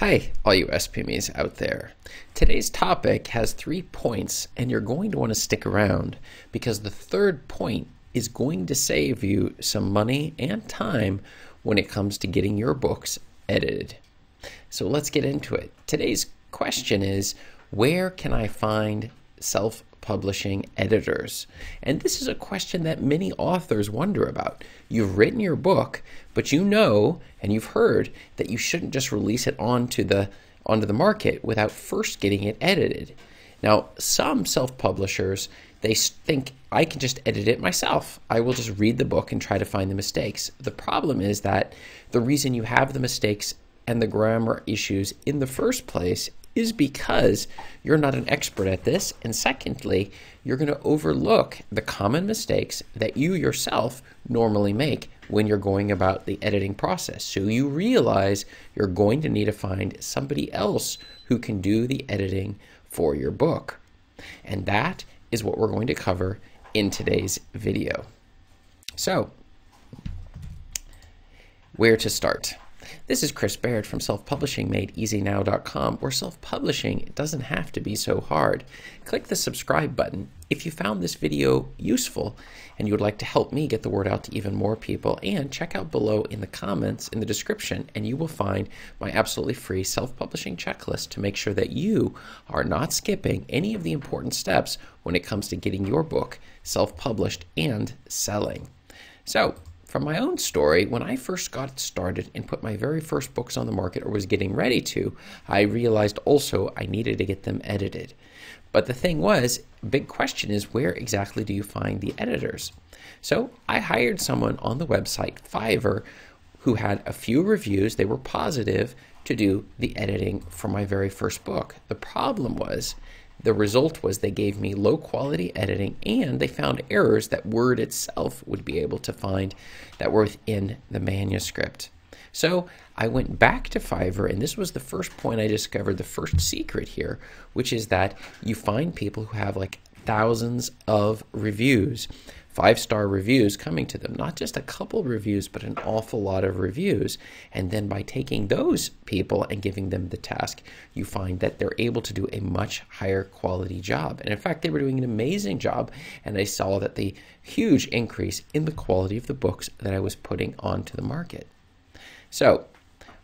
Hi, all you SPMEs out there. Today's topic has three points, and you're going to want to stick around because the third point is going to save you some money and time when it comes to getting your books edited. So let's get into it. Today's question is Where can I find self publishing editors? And this is a question that many authors wonder about. You've written your book, but you know and you've heard that you shouldn't just release it onto the onto the market without first getting it edited. Now, some self-publishers they think I can just edit it myself. I will just read the book and try to find the mistakes. The problem is that the reason you have the mistakes and the grammar issues in the first place is because you're not an expert at this. And secondly, you're going to overlook the common mistakes that you yourself normally make when you're going about the editing process. So you realize you're going to need to find somebody else who can do the editing for your book. And that is what we're going to cover in today's video. So, where to start? This is Chris Baird from Self Publishing Made EasyNow.com, where self publishing doesn't have to be so hard. Click the subscribe button if you found this video useful and you would like to help me get the word out to even more people. And check out below in the comments in the description, and you will find my absolutely free self publishing checklist to make sure that you are not skipping any of the important steps when it comes to getting your book self published and selling. So, from my own story, when I first got started and put my very first books on the market or was getting ready to, I realized also I needed to get them edited. But the thing was, big question is where exactly do you find the editors? So I hired someone on the website Fiverr who had a few reviews, they were positive to do the editing for my very first book. The problem was the result was they gave me low quality editing and they found errors that Word itself would be able to find that were within the manuscript. So I went back to Fiverr, and this was the first point I discovered the first secret here, which is that you find people who have like thousands of reviews five star reviews coming to them. Not just a couple reviews, but an awful lot of reviews. And then by taking those people and giving them the task, you find that they're able to do a much higher quality job. And in fact, they were doing an amazing job. And I saw that the huge increase in the quality of the books that I was putting onto the market. So,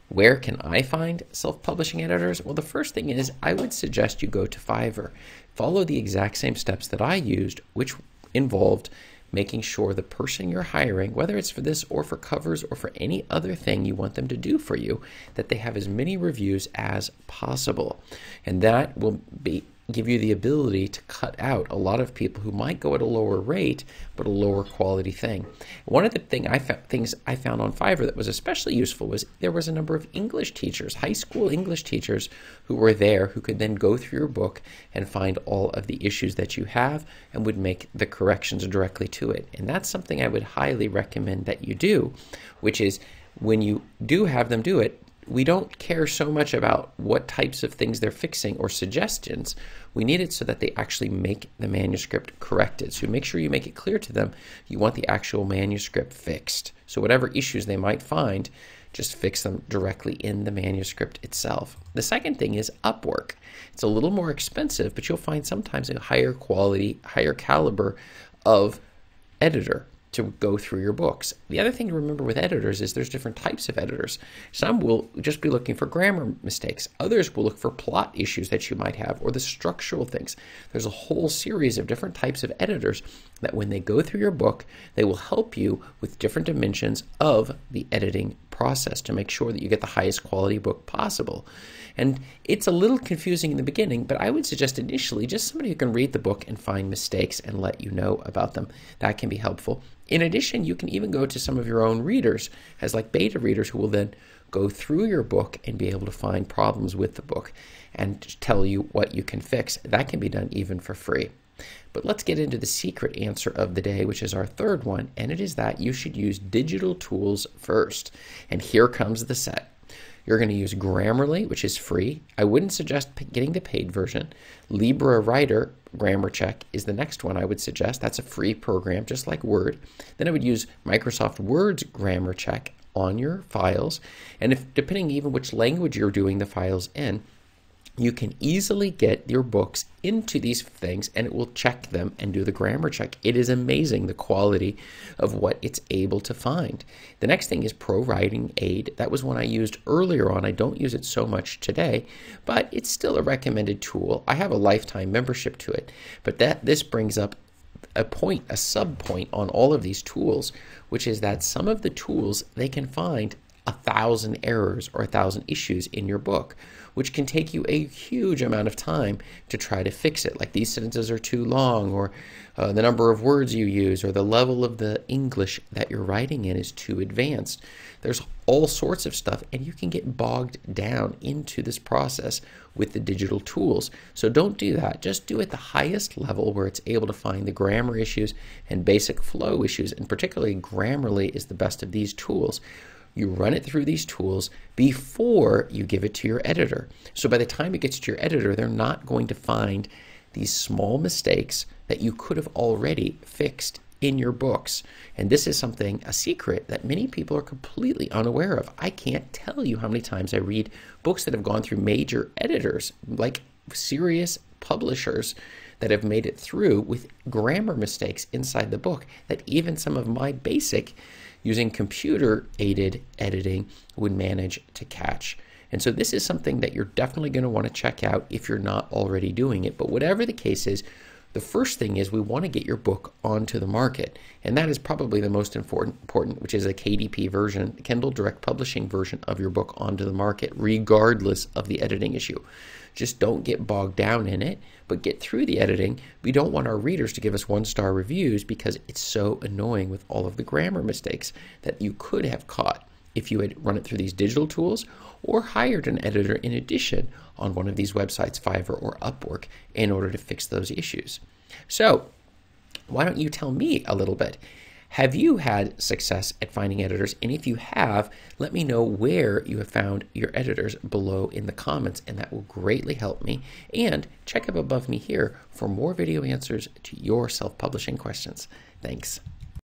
where can I find self publishing editors? Well, the first thing is I would suggest you go to Fiverr. Follow the exact same steps that I used, which involved making sure the person you're hiring, whether it's for this or for covers or for any other thing you want them to do for you, that they have as many reviews as possible. And that will be give you the ability to cut out a lot of people who might go at a lower rate but a lower quality thing. One of the thing I found, things I found on Fiverr that was especially useful was there was a number of English teachers, high school English teachers who were there who could then go through your book and find all of the issues that you have and would make the corrections directly to it. And that's something I would highly recommend that you do, which is when you do have them do it, we don't care so much about what types of things they're fixing or suggestions. We need it so that they actually make the manuscript corrected. So make sure you make it clear to them you want the actual manuscript fixed. So whatever issues they might find, just fix them directly in the manuscript itself. The second thing is Upwork. It's a little more expensive, but you'll find sometimes a higher quality, higher caliber of editor to go through your books. The other thing to remember with editors is there's different types of editors. Some will just be looking for grammar mistakes. Others will look for plot issues that you might have or the structural things. There's a whole series of different types of editors that when they go through your book, they will help you with different dimensions of the editing process to make sure that you get the highest quality book possible. And it's a little confusing in the beginning, but I would suggest initially just somebody who can read the book and find mistakes and let you know about them. That can be helpful. In addition, you can even go to some of your own readers as like beta readers who will then go through your book and be able to find problems with the book and tell you what you can fix. That can be done even for free. But let's get into the secret answer of the day, which is our third one, and it is that you should use digital tools first. And here comes the set. You're going to use Grammarly, which is free. I wouldn't suggest getting the paid version. Libre Writer Grammar Check is the next one I would suggest. That's a free program, just like Word. Then I would use Microsoft Word's Grammar Check, on your files. And if depending even which language you're doing the files in, you can easily get your books into these things and it will check them and do the grammar check. It is amazing the quality of what it's able to find. The next thing is Pro Writing Aid. That was one I used earlier on. I don't use it so much today, but it's still a recommended tool. I have a lifetime membership to it, but that this brings up a point, a sub point on all of these tools, which is that some of the tools they can find a thousand errors or a thousand issues in your book, which can take you a huge amount of time to try to fix it. Like these sentences are too long, or uh, the number of words you use, or the level of the English that you're writing in is too advanced. There's all sorts of stuff, and you can get bogged down into this process with the digital tools. So don't do that. Just do it the highest level where it's able to find the grammar issues and basic flow issues, and particularly Grammarly is the best of these tools you run it through these tools before you give it to your editor. So by the time it gets to your editor, they're not going to find these small mistakes that you could have already fixed in your books. And this is something, a secret that many people are completely unaware of. I can't tell you how many times I read books that have gone through major editors, like serious publishers that have made it through with grammar mistakes inside the book that even some of my basic using computer aided editing would manage to catch. And so this is something that you're definitely going to want to check out if you're not already doing it. But whatever the case is, the first thing is we want to get your book onto the market. And that is probably the most important, which is a KDP version, Kindle Direct Publishing version of your book onto the market, regardless of the editing issue. Just don't get bogged down in it, but get through the editing. We don't want our readers to give us one star reviews because it's so annoying with all of the grammar mistakes that you could have caught if you had run it through these digital tools or hired an editor in addition on one of these websites, Fiverr or Upwork, in order to fix those issues. So, why don't you tell me a little bit? Have you had success at finding editors? And if you have, let me know where you have found your editors below in the comments, and that will greatly help me. And check up above me here for more video answers to your self publishing questions. Thanks.